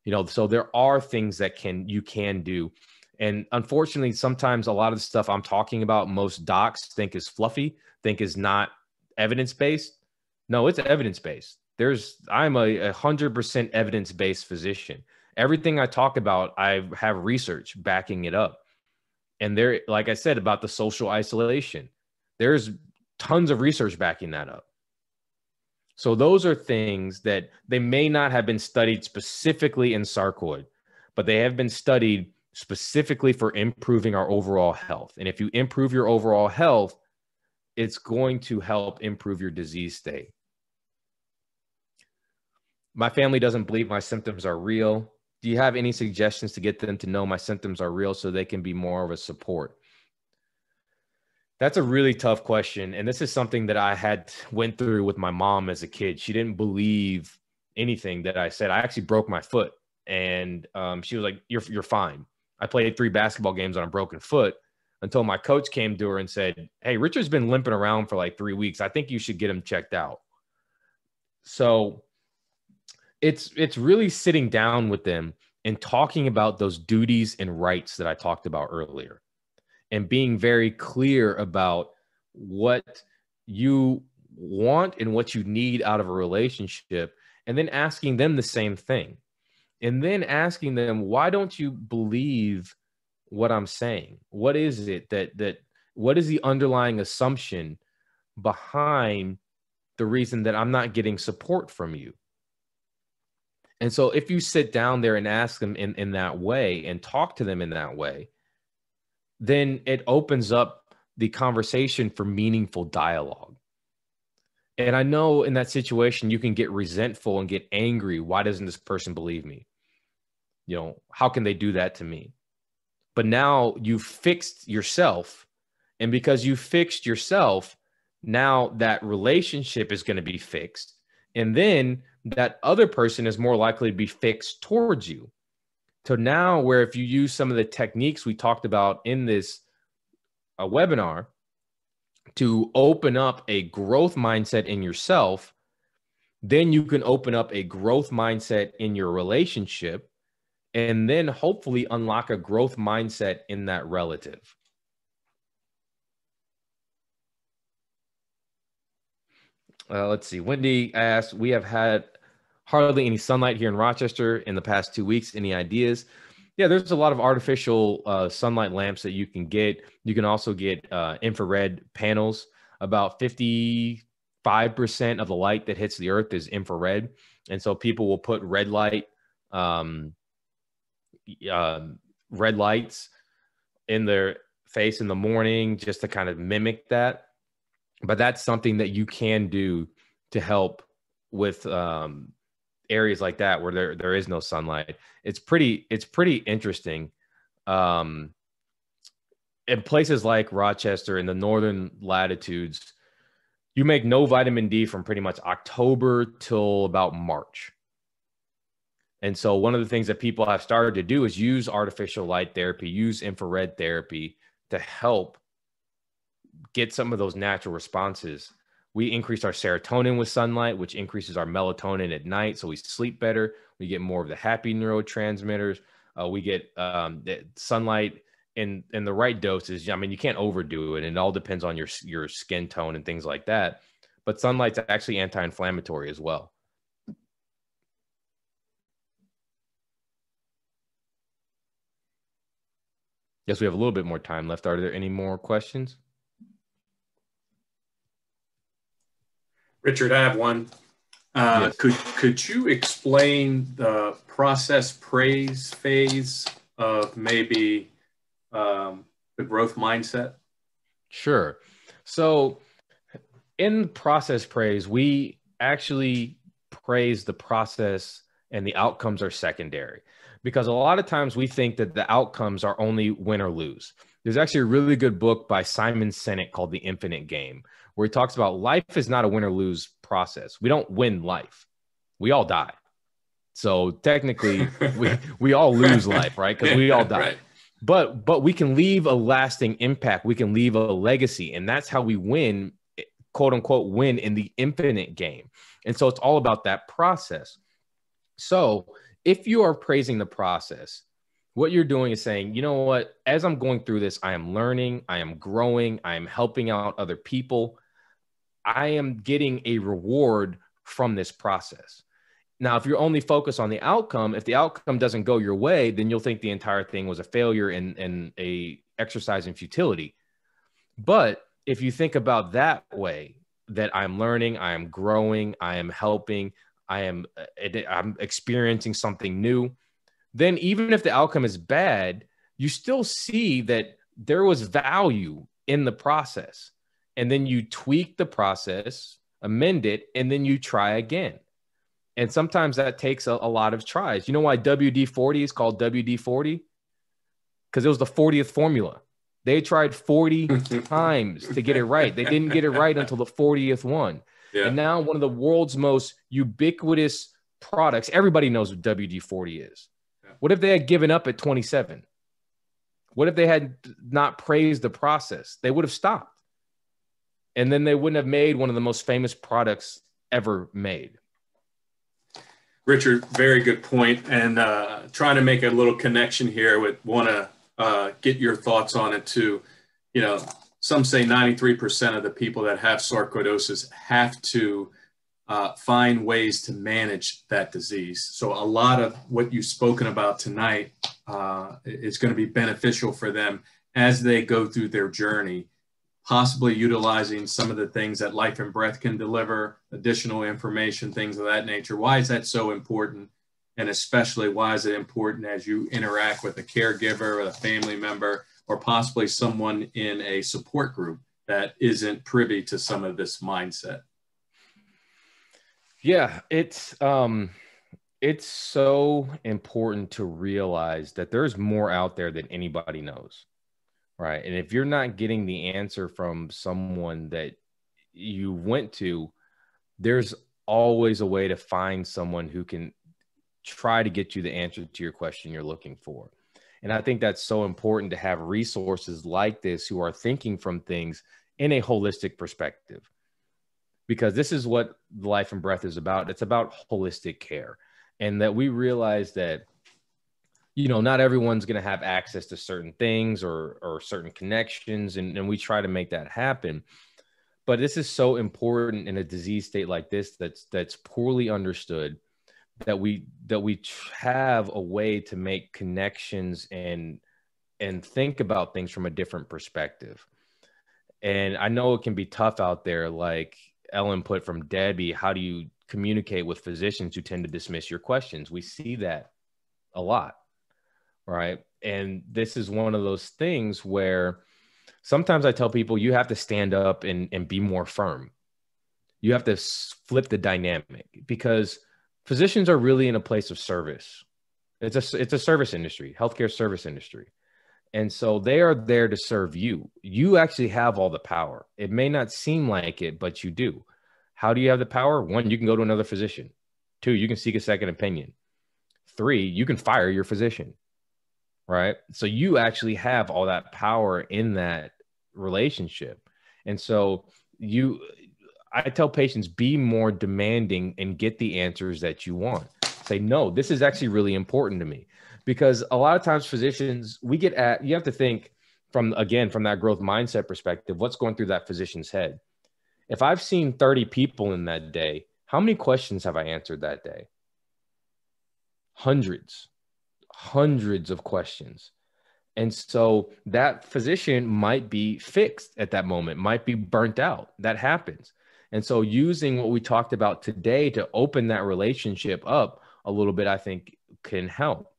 You know, so there are things that can you can do. And unfortunately, sometimes a lot of the stuff I'm talking about, most docs think is fluffy, think is not evidence based. No, it's evidence based. There's, I'm a, a hundred percent evidence based physician. Everything I talk about, I have research backing it up. And there, like I said about the social isolation, there's tons of research backing that up. So those are things that they may not have been studied specifically in sarcoid, but they have been studied specifically for improving our overall health. And if you improve your overall health, it's going to help improve your disease state. My family doesn't believe my symptoms are real. Do you have any suggestions to get them to know my symptoms are real so they can be more of a support? That's a really tough question and this is something that I had went through with my mom as a kid. She didn't believe anything that I said. I actually broke my foot and um, she was like you're you're fine. I played three basketball games on a broken foot until my coach came to her and said, Hey, Richard's been limping around for like three weeks. I think you should get him checked out. So it's it's really sitting down with them and talking about those duties and rights that I talked about earlier and being very clear about what you want and what you need out of a relationship and then asking them the same thing and then asking them why don't you believe what i'm saying? What is it that that what is the underlying assumption behind the reason that i'm not getting support from you? And so if you sit down there and ask them in, in that way and talk to them in that way then it opens up the conversation for meaningful dialogue and I know in that situation, you can get resentful and get angry. Why doesn't this person believe me? You know, how can they do that to me? But now you fixed yourself. And because you fixed yourself, now that relationship is going to be fixed. And then that other person is more likely to be fixed towards you. So now, where if you use some of the techniques we talked about in this uh, webinar, to open up a growth mindset in yourself, then you can open up a growth mindset in your relationship and then hopefully unlock a growth mindset in that relative. Uh, let's see. Wendy asked, We have had hardly any sunlight here in Rochester in the past two weeks. Any ideas? Yeah, there's a lot of artificial uh, sunlight lamps that you can get. You can also get uh, infrared panels. About 55% of the light that hits the earth is infrared. And so people will put red light, um, uh, red lights in their face in the morning just to kind of mimic that. But that's something that you can do to help with um, areas like that where there there is no sunlight. It's pretty it's pretty interesting. Um, in places like Rochester in the northern latitudes, you make no vitamin D from pretty much October till about March. And so one of the things that people have started to do is use artificial light therapy, use infrared therapy to help get some of those natural responses we increase our serotonin with sunlight, which increases our melatonin at night. So we sleep better. We get more of the happy neurotransmitters. Uh, we get um, sunlight in in the right doses. I mean, you can't overdo it. And it all depends on your your skin tone and things like that. But sunlight's actually anti-inflammatory as well. Yes, we have a little bit more time left. Are there any more questions? Richard, I have one. Uh, yes. Could could you explain the process praise phase of maybe um, the growth mindset? Sure. So, in process praise, we actually praise the process and the outcomes are secondary. Because a lot of times we think that the outcomes are only win or lose. There's actually a really good book by Simon Sinek called The Infinite Game, where he talks about life is not a win or lose process. We don't win life, we all die. So technically, <laughs> we, we all lose life, right? Because we all die. Right. But but we can leave a lasting impact. We can leave a legacy, and that's how we win, quote unquote, win in the infinite game. And so it's all about that process. So if you are praising the process, what you're doing is saying, you know what, as I'm going through this, I am learning, I am growing, I am helping out other people. I am getting a reward from this process. Now, if you're only focused on the outcome, if the outcome doesn't go your way, then you'll think the entire thing was a failure and, and a exercise in futility. But if you think about that way, that I'm learning, I am growing, I am helping, I am uh, I'm experiencing something new, then even if the outcome is bad, you still see that there was value in the process. And then you tweak the process, amend it, and then you try again. And sometimes that takes a, a lot of tries. You know why WD 40 is called WD 40? Because it was the 40th formula. They tried 40 <laughs> times to get it right. They didn't get it right until the 40th one. Yeah. And now one of the world's most ubiquitous products, everybody knows what WD 40 is. Yeah. What if they had given up at 27? What if they had not praised the process? They would have stopped. And then they wouldn't have made one of the most famous products ever made. Richard, very good point. And uh, trying to make a little connection here Would want to uh, get your thoughts on it too. You know, some say 93% of the people that have sarcoidosis have to uh, find ways to manage that disease. So a lot of what you've spoken about tonight uh, is going to be beneficial for them as they go through their journey possibly utilizing some of the things that Life and Breath can deliver, additional information, things of that nature. Why is that so important? And especially, why is it important as you interact with a caregiver or a family member or possibly someone in a support group that isn't privy to some of this mindset? Yeah, it's um it's so important to realize that there's more out there than anybody knows right and if you're not getting the answer from someone that you went to there's always a way to find someone who can try to get you the answer to your question you're looking for. And i think that's so important to have resources like this who are thinking from things in a holistic perspective. Because this is what life and breath is about. It's about holistic care. And that we realize that you know not everyone's going to have access to certain things or or certain connections and, and we try to make that happen. But this is so important in a disease state like this that's that's poorly understood that we that we have a way to make connections and and think about things from a different perspective. And i know it can be tough out there like ellen put from debbie how do you communicate with physicians who tend to dismiss your questions? We see that a lot right? And this is one of those things where sometimes I tell people you have to stand up and, and be more firm. You have to flip the dynamic because physicians are really in a place of service. It's a it's a service industry, healthcare service industry. And so they are there to serve you. You actually have all the power. It may not seem like it, but you do. How do you have the power? One, you can go to another physician. Two, you can seek a second opinion. Three, you can fire your physician right? So you actually have all that power in that relationship. And so you I tell patients be more demanding and get the answers that you want. Say no, this is actually really important to me because a lot of times physicians we get at you have to think from again from that growth mindset perspective what's going through that physician's head. If I've seen 30 people in that day, how many questions have I answered that day? Hundreds hundreds of questions. And so that physician might be fixed at that moment, might be burnt out. That happens. And so using what we talked about today to open that relationship up a little bit, I think can help.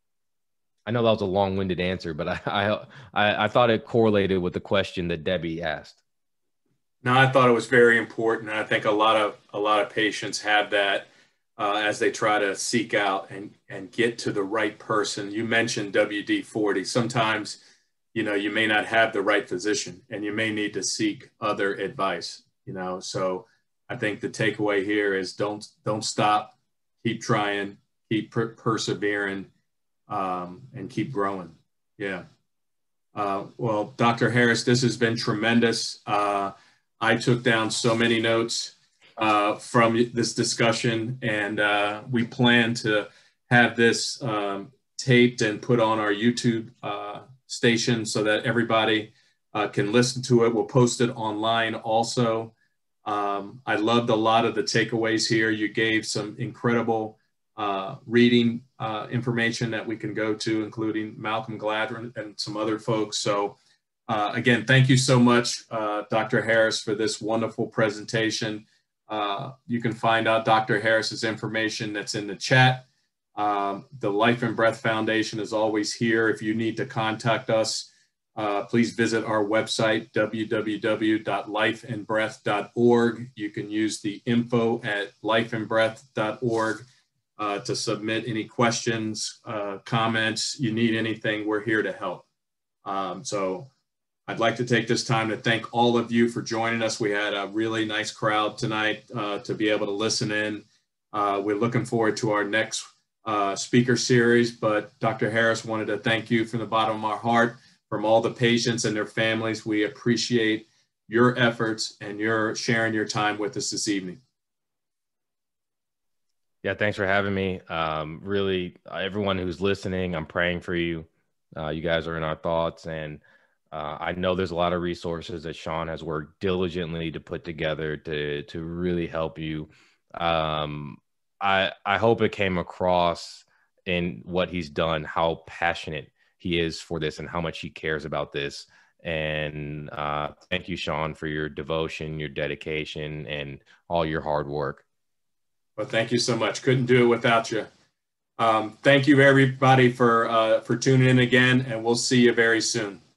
I know that was a long-winded answer, but <laughs> I, I, I thought it correlated with the question that Debbie asked. No, I thought it was very important. And I think a lot of a lot of patients have that uh, as they try to seek out and, and get to the right person. You mentioned WD 40. Sometimes, you know, you may not have the right physician and you may need to seek other advice, you know. So I think the takeaway here is don't don't stop, keep trying, keep per- persevering, um, and keep growing. Yeah. Uh, well, Dr. Harris, this has been tremendous. Uh, I took down so many notes uh, from this discussion, and uh, we plan to have this um, taped and put on our YouTube uh, station so that everybody uh, can listen to it. We'll post it online also. Um, I loved a lot of the takeaways here. You gave some incredible uh, reading information that we can go to, including Malcolm Gladwell and some other folks. So uh, again, thank you so much, uh, Dr. Harris, for this wonderful presentation. Uh, you can find out Dr. Harris's information that's in the chat. Um, the Life and Breath Foundation is always here. If you need to contact us, uh, please visit our website, www.lifeandbreath.org. You can use the info at lifeandbreath.org uh, to submit any questions, uh, comments, you need anything, we're here to help. Um, so I'd like to take this time to thank all of you for joining us. We had a really nice crowd tonight uh, to be able to listen in. Uh, we're looking forward to our next uh, speaker series, but Dr. Harris wanted to thank you from the bottom of our heart, from all the patients and their families. We appreciate your efforts and your sharing your time with us this evening. Yeah, thanks for having me. Um, really, uh, everyone who's listening, I'm praying for you. Uh, you guys are in our thoughts, and uh, I know there's a lot of resources that Sean has worked diligently to put together to to really help you. Um, I I hope it came across in what he's done how passionate he is for this and how much he cares about this. And uh, thank you, Sean, for your devotion, your dedication, and all your hard work. Well, thank you so much. Couldn't do it without you. Um, thank you, everybody, for uh, for tuning in again, and we'll see you very soon.